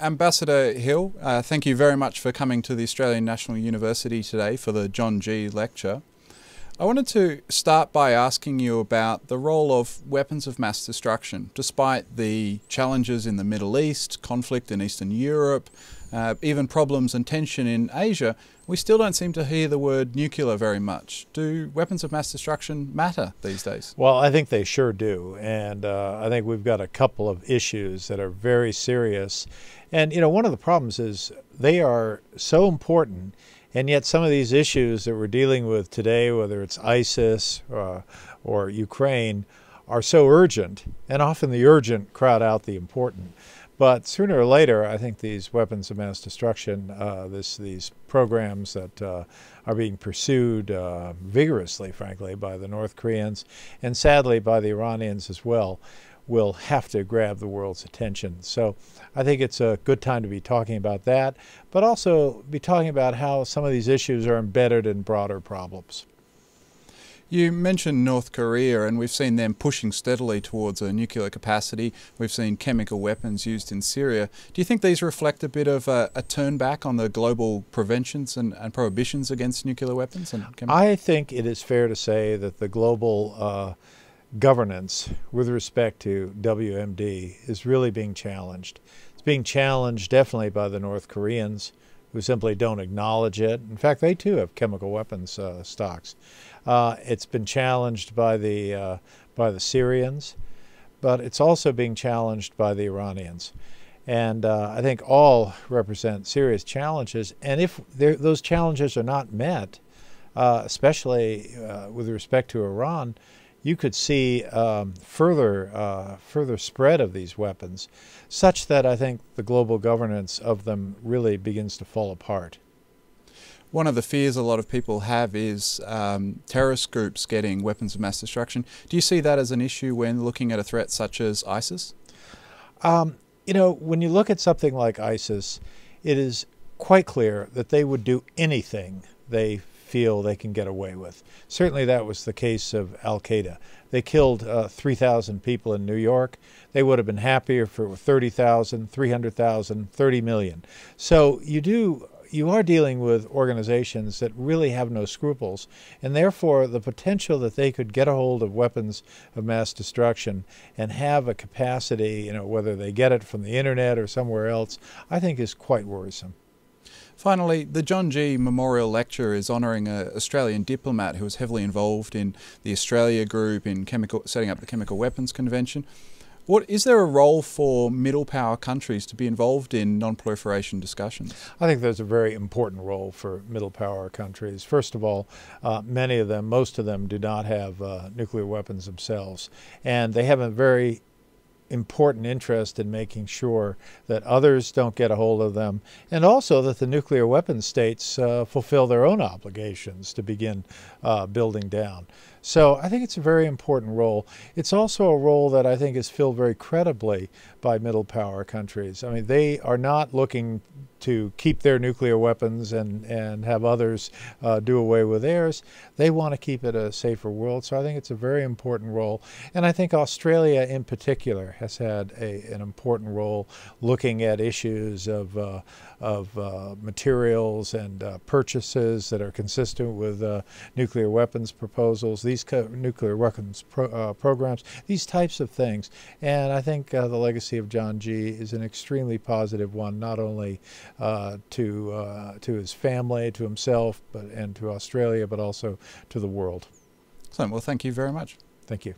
Ambassador Hill, uh, thank you very much for coming to the Australian National University today for the John Gee lecture. I wanted to start by asking you about the role of weapons of mass destruction. Despite the challenges in the Middle East, conflict in Eastern Europe, uh, even problems and tension in Asia, we still don't seem to hear the word nuclear very much. Do weapons of mass destruction matter these days? Well, I think they sure do. And uh, I think we've got a couple of issues that are very serious. And, you know, one of the problems is they are so important and yet, some of these issues that we're dealing with today, whether it's ISIS uh, or Ukraine, are so urgent, and often the urgent crowd out the important. But sooner or later, I think these weapons of mass destruction, uh, this, these programs that uh, are being pursued uh, vigorously, frankly, by the North Koreans and sadly by the Iranians as well, will have to grab the world's attention. So I think it's a good time to be talking about that, but also be talking about how some of these issues are embedded in broader problems. You mentioned North Korea, and we've seen them pushing steadily towards a nuclear capacity. We've seen chemical weapons used in Syria. Do you think these reflect a bit of a, a turn back on the global preventions and, and prohibitions against nuclear weapons? And I think it is fair to say that the global uh, governance with respect to WMD is really being challenged. It's being challenged definitely by the North Koreans who simply don't acknowledge it. In fact, they too have chemical weapons uh, stocks. Uh, it's been challenged by the uh, by the Syrians, but it's also being challenged by the Iranians. And uh, I think all represent serious challenges. And if those challenges are not met, uh, especially uh, with respect to Iran, you could see um, further uh, further spread of these weapons, such that I think the global governance of them really begins to fall apart. One of the fears a lot of people have is um, terrorist groups getting weapons of mass destruction. Do you see that as an issue when looking at a threat such as ISIS? Um, you know, when you look at something like ISIS, it is quite clear that they would do anything they feel they can get away with. Certainly that was the case of Al Qaeda. They killed uh, 3,000 people in New York. They would have been happier were 30,000, 300,000, 30 million. So you do you are dealing with organizations that really have no scruples, and therefore the potential that they could get a hold of weapons of mass destruction and have a capacity, you know, whether they get it from the internet or somewhere else, I think is quite worrisome. Finally, the John Gee Memorial Lecture is honouring an Australian diplomat who was heavily involved in the Australia Group in chemical, setting up the Chemical Weapons Convention. What is there a role for middle power countries to be involved in non-proliferation discussions? I think there's a very important role for middle power countries. First of all, uh, many of them, most of them, do not have uh, nuclear weapons themselves, and they have a very important interest in making sure that others don't get a hold of them, and also that the nuclear weapon states uh, fulfill their own obligations to begin uh, building down. So I think it's a very important role. It's also a role that I think is filled very credibly by middle power countries. I mean, they are not looking to keep their nuclear weapons and, and have others uh, do away with theirs. They want to keep it a safer world. So I think it's a very important role. And I think Australia in particular has had a, an important role looking at issues of, uh, of uh, materials and uh, purchases that are consistent with uh, nuclear weapons proposals, these nuclear weapons pro uh, programs, these types of things. And I think the legacy of John Gee. is an extremely positive one, not only uh, to uh, to his family, to himself, but and to Australia, but also to the world. So, well, thank you very much. Thank you.